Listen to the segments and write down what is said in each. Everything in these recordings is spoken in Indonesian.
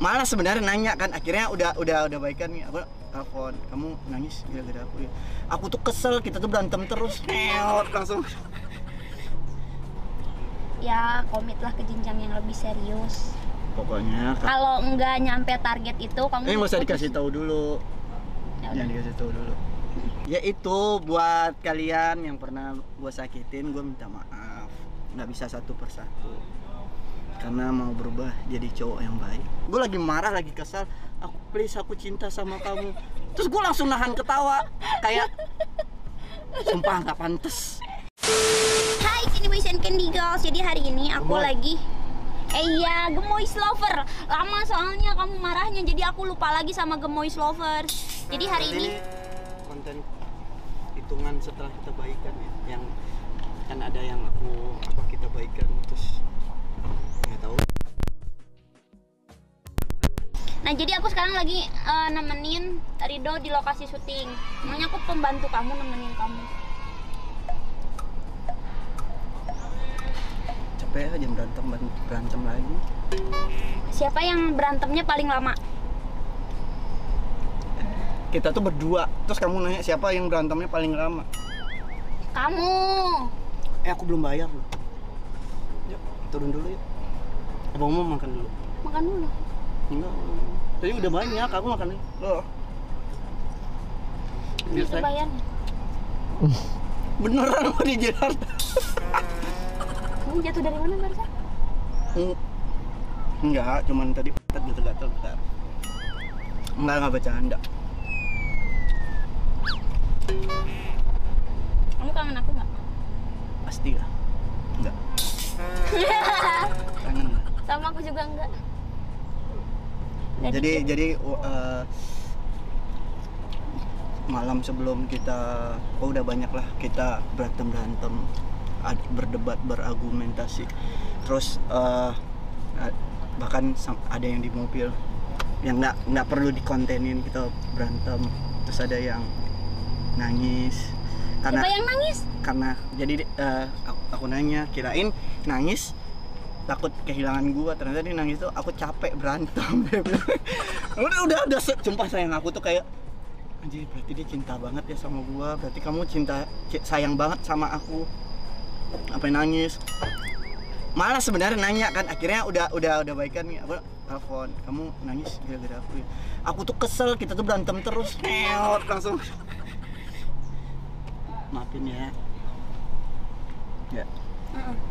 malah sebenarnya nanya kan akhirnya udah udah udah baikan nih. Aku telepon kamu nangis gara-gara aku ya? Aku tuh kesel kita tuh berantem terus. Eot, langsung. Ya komitlah ke jenjang yang lebih serius. pokoknya Kalau nggak nyampe target itu kamu ini usah putus. dikasih tahu dulu. Ya jangan dikasih tahu dulu. Ya itu buat kalian yang pernah gue sakitin gue minta maaf. Nggak bisa satu persatu karena mau berubah jadi cowok yang baik gue lagi marah lagi kesal aku please aku cinta sama kamu terus gue langsung nahan ketawa kayak sumpah nggak pantas Hai, ini Boys and Candy Girls. Jadi hari ini aku Gemoy. lagi Eh iya, Gemoys Lover. Lama soalnya kamu marahnya jadi aku lupa lagi sama Gemoys Lover. Jadi hari ini konten hitungan setelah kita baikan ya yang kan ada yang aku apa kita baikan terus nggak tahu Nah, jadi aku sekarang lagi eh, nemenin Rido di lokasi syuting. Makanya aku pembantu kamu nemenin kamu. capek aja berantem berantem lagi Siapa yang berantemnya paling lama? kita tuh berdua terus kamu nanya siapa yang berantemnya paling lama Kamu. eh aku belum bayar loh yuk turun dulu yuk apa mau makan dulu Makan dulu. enggak tadi udah banyak aku makan nih loh Ini Biasa. bayarnya. beneran mau di Jakarta Kamu jatuh dari mana barusan? Eng- enggak cuman tadi petet gitu gatel bentar enggak enggak bercanda Kamu kangen aku nggak? pasti lah aku juga enggak. jadi jadi uh, malam sebelum kita oh udah banyak lah kita berantem berantem berdebat berargumentasi terus uh, uh, bahkan ada yang di mobil yang nggak nggak perlu dikontenin kita berantem terus ada yang nangis karena Siapa yang nangis? karena jadi eh, aku, aku nanya kirain nangis takut kehilangan gua. Ternyata dia nangis tuh aku capek berantem. Udah udah udah sumpah sayang aku tuh kayak anjir berarti dia cinta banget ya sama gua. Berarti kamu cinta ci- sayang banget sama aku. Apa nangis? Malah sebenarnya nanya kan akhirnya udah udah udah baikan nih. Aku telepon kamu nangis gara-gara aku ya? Aku tuh kesel kita tuh berantem terus. Eot, langsung. Maafin ya. Ya. Heeh.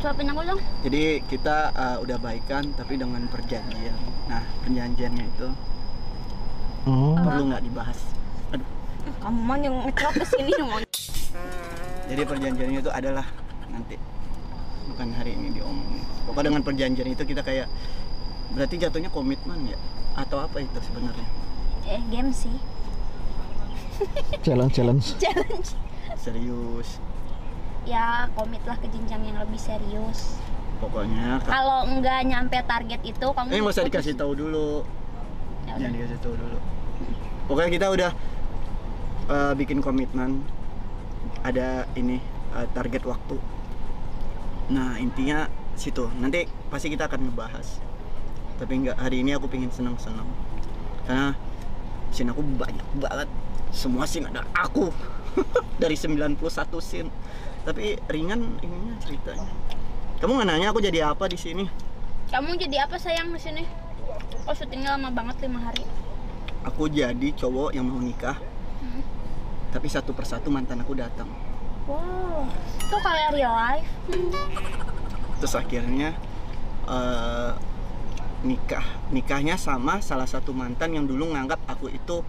Suapin aku dong. jadi kita uh, udah baikan tapi dengan perjanjian nah perjanjiannya itu Oh. perlu nggak dibahas aduh Kamu mau yang ngecelok ke sini dong. jadi perjanjiannya itu adalah nanti bukan hari ini diomongin pokoknya dengan perjanjian itu kita kayak berarti jatuhnya komitmen ya atau apa itu sebenarnya Eh, game sih. Challenge challenge. Challenge. serius Ya, komitlah ke jenjang yang lebih serius. pokoknya Kalau nggak nyampe target itu kamu ini nggak usah putus. dikasih tahu dulu. Ya jangan dikasih tahu dulu. Pokoknya kita udah uh, bikin komitmen. Ada ini uh, target waktu. Nah intinya situ. Nanti pasti kita akan ngebahas. Tapi nggak hari ini aku pengen senang-senang karena scene aku banyak banget. Semua scene ada aku. Dari 91 scene tapi ringan ininya ceritanya kamu nggak nanya aku jadi apa di sini Kamu jadi apa sayang di sini? Oh, syutingnya lama banget lima hari. aku jadi cowok yang mau nikah Hmm. tapi satu persatu mantan aku datang Wow, itu kayak real life. terus akhirnya eh, nikah nikahnya sama salah satu mantan yang dulu nganggap aku itu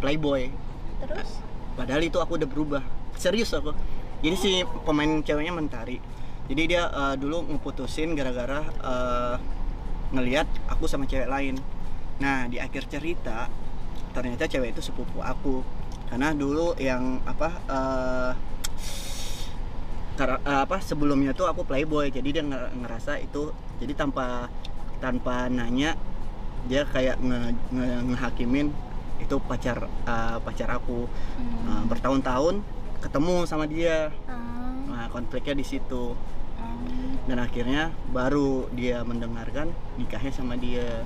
playboy Terus? padahal itu aku udah berubah serius aku jadi si pemain ceweknya mentari. Jadi dia eh, dulu ngeputusin gara-gara eh, ngelihat aku sama cewek lain. Nah di akhir cerita ternyata cewek itu sepupu aku. Karena dulu yang apa kar- eh, apa sebelumnya tuh aku playboy. Jadi dia nge- ngerasa itu jadi tanpa tanpa nanya dia kayak nge, nge- ngehakimin itu pacar eh, pacar aku. Hmm. Nah, bertahun-tahun ketemu sama dia. Ah, nah konfliknya di situ. Dan akhirnya baru dia mendengarkan nikahnya sama dia.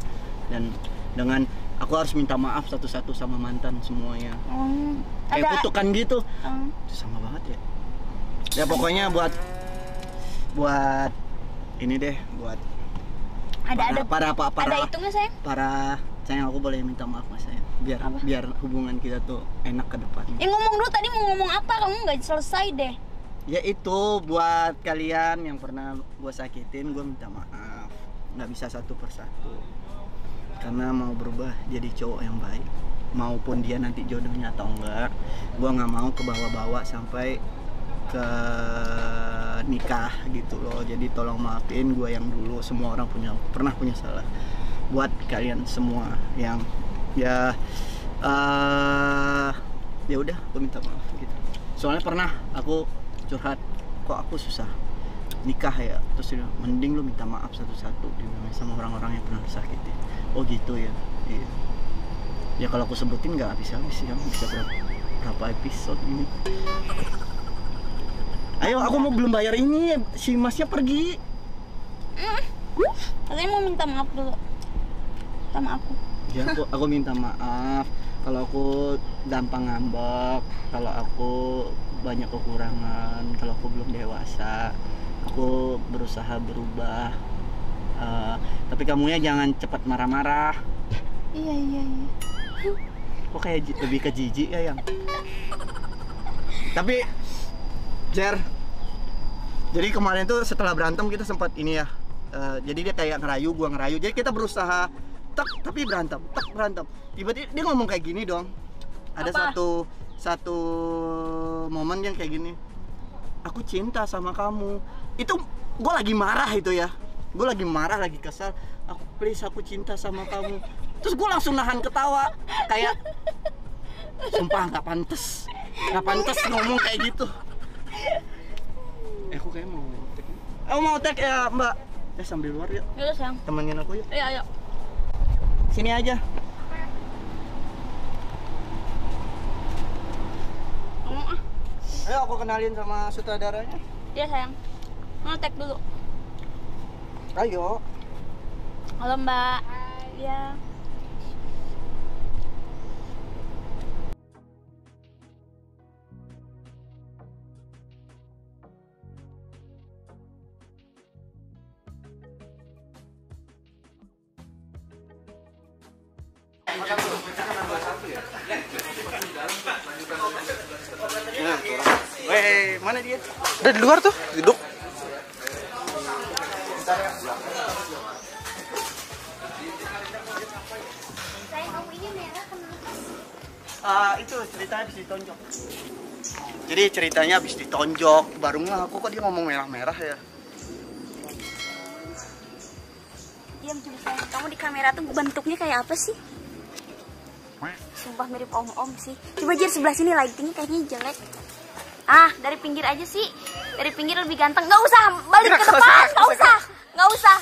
Dan dengan aku harus minta maaf satu-satu sama mantan semuanya. Oh, kayak ada kutukan gitu. Oh, sama banget ya. Ya pokoknya buat buat ini deh buat ada ada para para para ada para, hitungnya sayang? para sayang aku boleh minta maaf mas sayang biar Apa? biar hubungan kita tuh enak ke depannya. Ya ngomong dulu tadi mau ngomong apa? Kamu nggak selesai deh. Ya itu buat kalian yang pernah gue sakitin gue minta maaf. Nggak bisa satu persatu. Karena mau berubah jadi cowok yang baik maupun dia nanti jodohnya atau enggak gue nggak mau ke bawah-bawah sampai ke nikah gitu loh. Jadi tolong maafin gue yang dulu semua orang punya pernah punya salah. Buat kalian semua yang ya eh ya udah gue minta maaf gitu. Soalnya pernah aku curhat kok aku susah nikah ya? Terus dia mending lu minta maaf satu-satu sama orang-orang yang pernah disakiti oh gitu ya? Iya. Ya kalau aku sebutin nggak habis habis ya bisa berapa berapa episode ini? Ayo aku mau belum bayar ini si masnya pergi. Katanya mau minta maaf dulu sama aku ya aku aku minta maaf kalau aku gampang ngambek kalau aku banyak kekurangan kalau aku belum dewasa aku berusaha berubah. Eh, tapi kamunya jangan cepat marah-marah. Iya iya iya. Kok kayak lebih ke jijik ya yang? Tapi Jer jadi kemarin tuh setelah berantem kita sempat ini ya eh, jadi dia kayak ngerayu gua ngerayu. Jadi kita berusaha tek tapi berantem tek berantem. Tiba-tiba dia ngomong kayak gini dong. Ada Apa? satu satu momen yang kayak gini. Aku cinta sama kamu. Itu gue lagi marah itu ya. Gue lagi marah lagi kesal. Aku please aku cinta sama kamu. Terus gue langsung nahan ketawa. Kayak sumpah nggak pantas nggak pantas ngomong kayak gitu. Eh aku kayak mau tag oh mau tag ya mbak. Eh sambil luar yuk. Sayang. Temenin aku yuk. Ayo ayo sini aja. Ngomong ah. Ayo aku kenalin sama sutradaranya. Iya sayang. Mau tag dulu? Ayo. Halo mbak. Iya Weh, mana dia? Udah di luar tuh, duduk. sayang kamu ini merah kenapa Ah, itu ceritanya habis ditonjok. Jadi ceritanya habis ditonjok, baru ngaku kok dia ngomong merah-merah ya. diam coba kamu di kamera tuh bentuknya kayak apa sih sumpah mirip om-om sih coba Jir sebelah sini lightingnya kayaknya jelek ah dari pinggir aja sih dari pinggir lebih ganteng nggak usah balik ke depan nggak usah nggak usah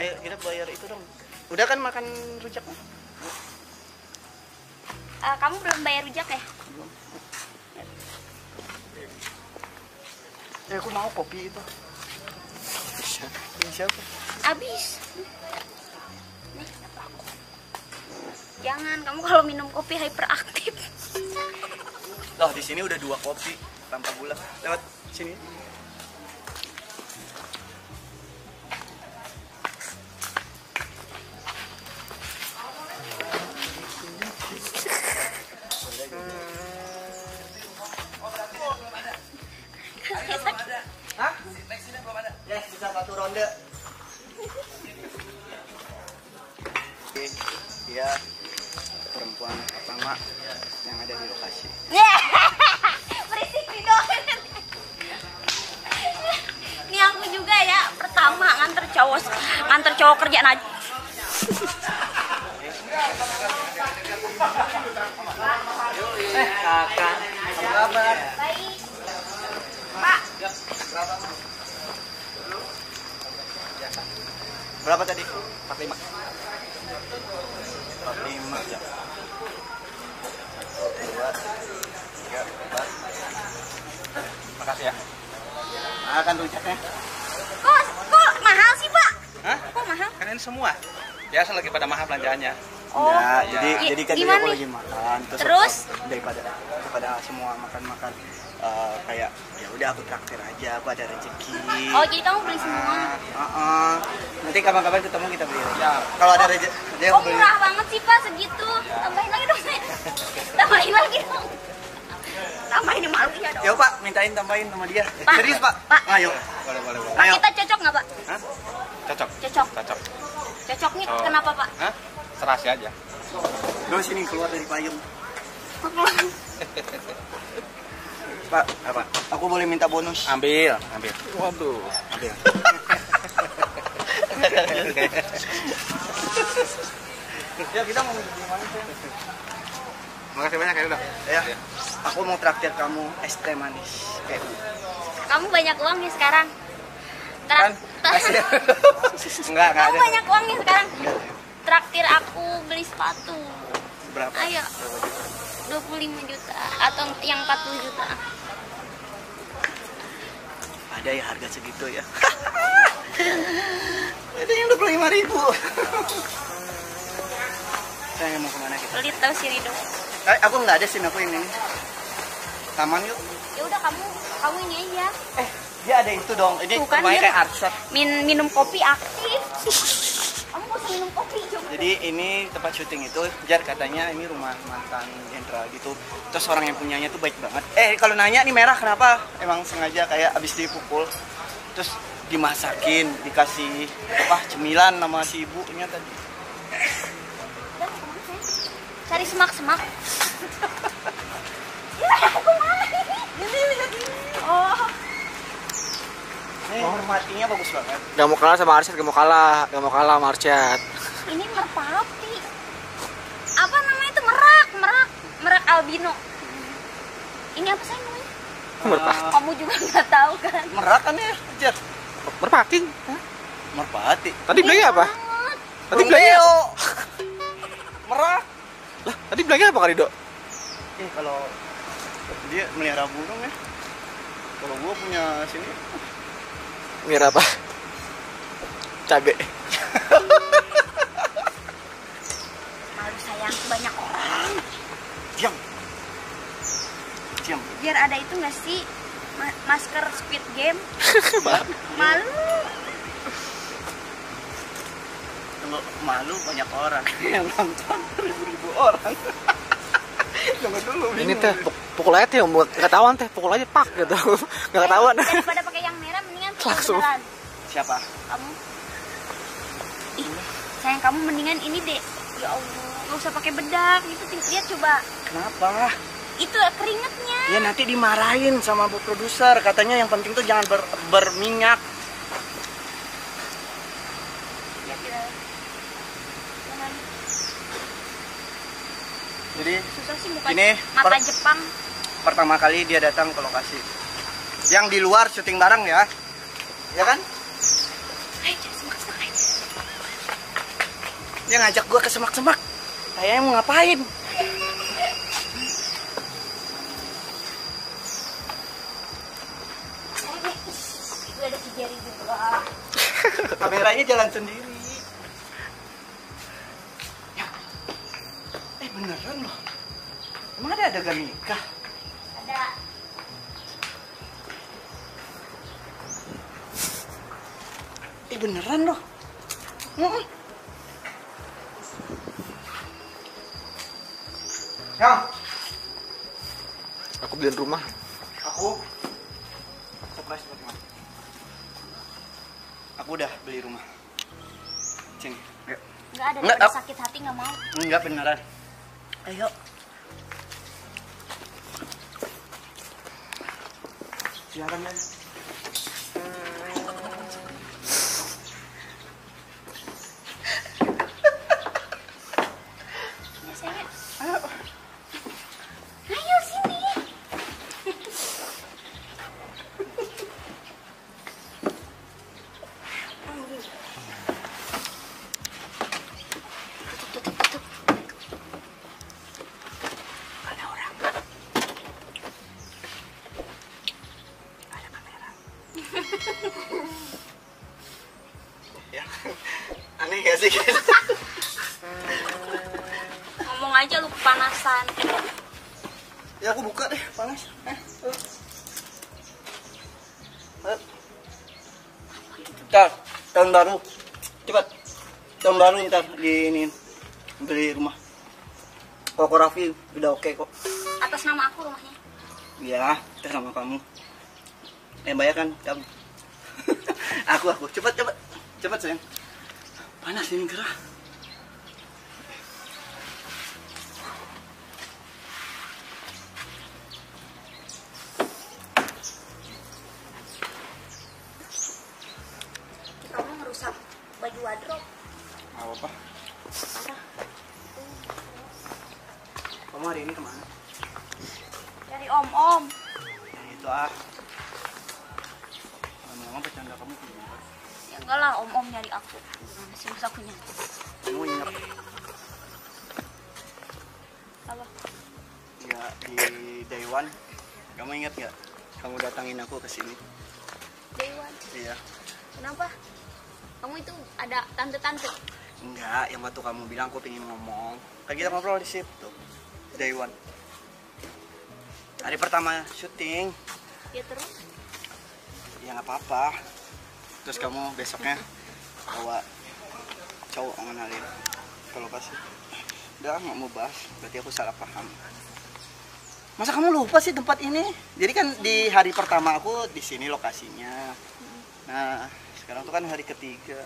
Eh, kita bayar itu dong. Udah kan makan rujaknya? Eh, kamu belum bayar rujak ya Eh, aku mau kopi itu. Ini siapa? abis. Jangan kamu kalau minum kopi hyperaktif Loh, di sini udah dua kopi tanpa gula. Lewat sini. Berapa tadi? 45. 45 ya. Satu, dua, tiga, empat. Makasih ya. Ah, kan rujaknya. Kok kok mahal sih, Pak? Hah? Kok mahal? Kan ini semua. Biasa lagi pada mahal belanjaannya. Oh. Ya, jadi Gi- jadi kan gimana aku lagi makan Terus? aku- daripada daripada semua makan-makan eh, kayak ya udah aku traktir aja aku ada rezeki Oh, jadi kamu beli semua. Ah, ah, ah. nanti kapan-kapan ketemu kita beli ya kalau ada rezeki dia Kok aku beli murah banget sih, Pak, segitu? Tambahin lagi dong, saya. Tambahin lagi dong. Tambahin di malunya dong. Yo pak, mintain tambahin sama dia. Pak. Serius pak? Pak. Ayo. Boleh, boleh, boleh. Pak, Ayo. kita cocok nggak, Pak? Hah? Cocok. Cocok. Cocok. Cocok nih, Oh. kenapa, Pak? Hah? Serasi aja. Lu sini keluar dari payung. Pak, apa? Aku boleh minta bonus? Ambil, ambil. Waduh, ambil. Ya kita mau gimana sih? Makasih banyak ya udah. Ya, aku mau traktir kamu es teh manis. Kayak Kamu banyak uang nih sekarang. kan? Trak- Kasih. enggak, enggak Kamu ada. banyak uang nih sekarang. Traktir aku beli sepatu. Berapa? Ayo. 25 juta atau yang 40 juta. Ada ya harga segitu ya. Ada yang 25 ribu. Saya mau ke mana kita? Pelit tau si Rido. Eh, aku nggak ada sim aku ini. Taman yuk. Ya udah kamu kamu ini aja. Eh, dia ada itu dong. Ini Tuh kan kayak Arshad. Min minum kopi aktif. kamu gak usah minum kopi coba. Jadi ini tempat syuting itu, Jar katanya ini rumah mantan jenderal gitu. Terus orang yang punyanya tuh baik banget. Eh kalau nanya nih merah kenapa? Emang sengaja kayak abis dipukul. Terus dimasakin, dikasih apa cemilan sama si ibunya tadi. Cari semak-semak. Ya, aku ke mana ini? Ini lihat ini. Oh, Ini hormatinya bagus banget. Gak mau kalah sama Arsyad, gak mau kalah, gak mau kalah sama Arsyad. ini merpati. Apa namanya itu merak, merak, merak albino. Ini apa sih namanya? Merpati. Kamu juga nggak tahu kan? Merak kan ya, Jar? Merpati. Merpati. Tadi bilangnya apa? Banget. Tadi bilangnya apa? Merak. Lah, tadi bilangnya apa Karido? Eh kalau dia melihara burung ya. Kalau gua punya sini Mira apa? Cabe. Malu sayang banyak orang. diam. Diam. Biar ada itu nggak sih ma- masker Squid Game? Malu. Malu banyak orang yang nonton ribu-ribu orang. Tunggu dulu. Ini teh puk- pukul aja teh, nggak ketahuan teh, pukul aja pak gitu. Nggak ketahuan. Eh, Daripada Langsung. beneran. siapa? Kamu. Ih, sayang kamu mendingan ini deh. Ya Allah, nggak usah pakai bedak. Itu lihat coba. Kenapa? Itu keringetnya. Ya nanti dimarahin sama bu produser. Katanya yang penting tuh jangan ber- berminyak. Ya. Jangan. Jadi Susah sih muka Ini mata per- Jepang. pertama kali dia datang ke lokasi. Yang di luar syuting bareng ya. Ya kan? Dia ngajak gua ke semak-semak. Kayaknya mau ngapain? Kameranya jalan sendiri. Ya. Eh beneran loh. Emang ada adegan nikah? Beneran loh. Mm-mm. Ya, Aku beliin rumah. aku surprise buat Mas. Aku udah beli rumah. Sini. Yuk. nggak ada Nggak, sakit hati nggak mau. Enggak beneran. Ayo. Siaran kan? Panas. Eh. eh. Ntar, tahun baru. Cepat. Tahun baru ntar di ini beli rumah. Koko Raffi udah oke kok. Atas nama aku rumahnya. Ya, kita sama kamu. Eh bayar kan kamu. aku aku cepat cepat cepat sayang. Panas ini gerah. One? Kamu ingat nggak? Kamu datangin aku ke sini. Dewan. Iya. Kenapa? Kamu itu ada tante-tante. Enggak, yang waktu kamu bilang aku pengen ngomong. Kan kita ngobrol di situ. Day one. Hari pertama syuting, Ya terus? ya nggak apa-apa. Terus kamu besoknya bawa cowok ngenalin ke lokasi. Udah nggak mau bahas, berarti aku salah paham. Masa kamu lupa sih tempat ini? Jadi kan di hari pertama aku di sini lokasinya. Nah, sekarang tuh kan hari ketiga.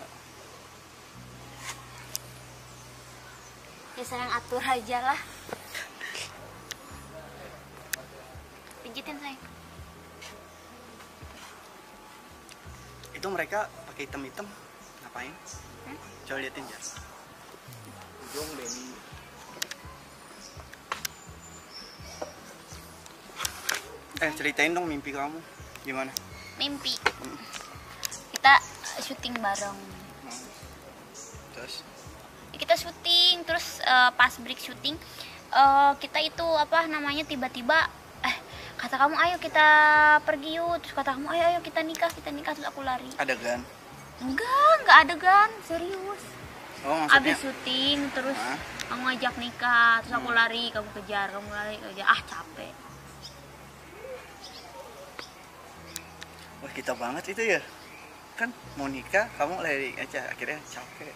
Ya sayang atur aja lah. Pijitin sayang. Itu mereka pakai hitam-hitam ngapain? Hmm? Coba liatin ya. Ujung Benny. Eh ceritain dong mimpi kamu gimana? Mimpi. Kita syuting bareng. Terus? Ya, kita syuting terus eh, pas break syuting eh, kita itu apa namanya tiba-tiba eh kata kamu ayo kita pergi yuk terus kata kamu ayo ayo kita nikah kita nikah terus aku lari Adegan. enggak enggak adegan serius Oh maksudnya? abis syuting terus Hah? kamu ngajak nikah terus aku lari kamu kejar kamu lari kejar ah capek Wah kita banget itu ya. Kan mau nikah kamu lari aja akhirnya capek.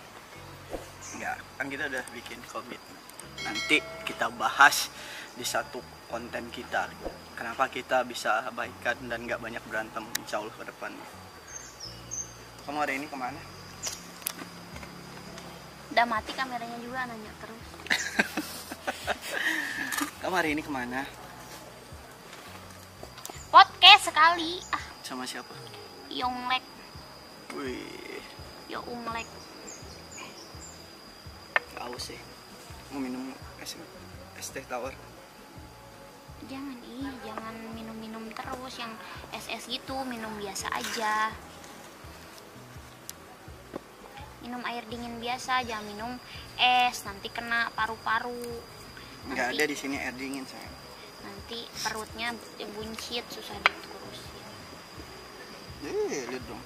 Enggak, kan kita udah bikin komitmen. Nanti kita bahas di satu konten kita. Kenapa kita bisa baikan dan nggak banyak berantem insya Allah ke depannya. Kamu hari ini ke mana? udah mati kameranya juga nanya terus Kamu hari ini ke mana? podcast sekali Sama siapa? Yonglek Wih, Yonglek haus sih. Mau minum es, es teh tawar? jangan ih jangan minum-minum terus yang es-es gitu minum biasa aja minum air dingin biasa jangan minum es nanti kena paru-paru Nggak ada di sini air dingin sayang. nanti perutnya buncit susah dikurusin Eh, lihat dong.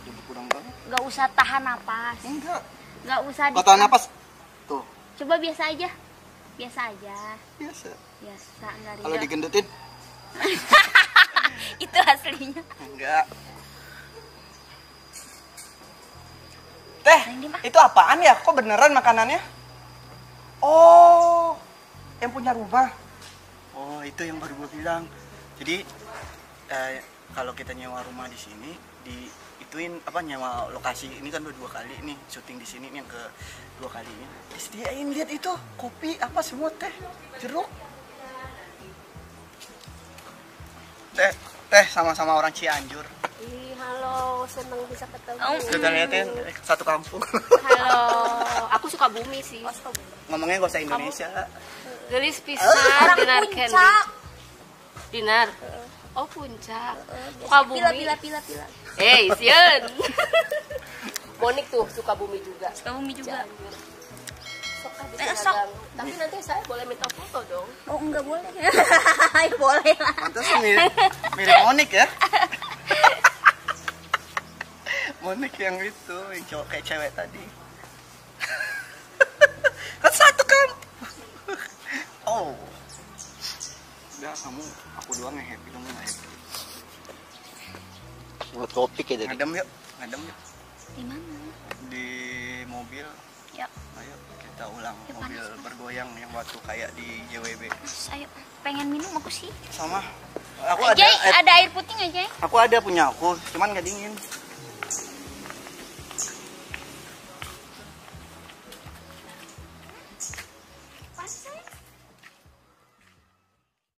Udah berkurang banget. nggak usah tahan napas Enggak. nggak usah ditahan. napas. Tuh, coba biasa aja biasa aja biasa. biasa nggak Kalau digendutin? itu aslinya Enggak. Teh, itu apaan ya? Kok beneran makanannya? Oh, yang punya rumah. Oh, itu yang baru gue bilang. Jadi eh, kalau kita nyewa rumah di sini, di ituin apa nyewa lokasi ini kan udah dua kali nih syuting di sini ini yang ke dua kalinya. Disediain lihat itu kopi apa semua teh jeruk. Teh, teh sama-sama orang Cianjur. Ih, halo, senang bisa ketemu. Oh. Kita liatin eh, satu kampung. Halo, aku suka bumi sih. Ngomongnya gak usah Indonesia. Gelis orang dinar. Dinar. Oh, puncak. Suka bumi. pila pila pila pila Hei, Sion. Monik tuh suka bumi juga. Sukabumi juga Sok ah, di Eh, sini sok. Tapi nanti saya boleh minta foto dong. oh enggak boleh ya boleh lah Pantas mirip, mirip Onik ya. Monik yang itu, yang cowok kayak cewek tadi. kan satu kan. oh. Udah kamu, aku doang yang happy, kamu nggak happy. Buat kopi kayak jadi. Ngadem yuk, ngadem yuk. Di mana? Di mobil, Ya, ayo kita ulang Ya, mobil panas. bergoyang yang waktu kayak di JWB. Mas, ayo. Pengen minum aku sih. Sama. Aku ada, Jay, eh, ada air putih nggak Jay? aku ada punya aku, cuman nggak dingin.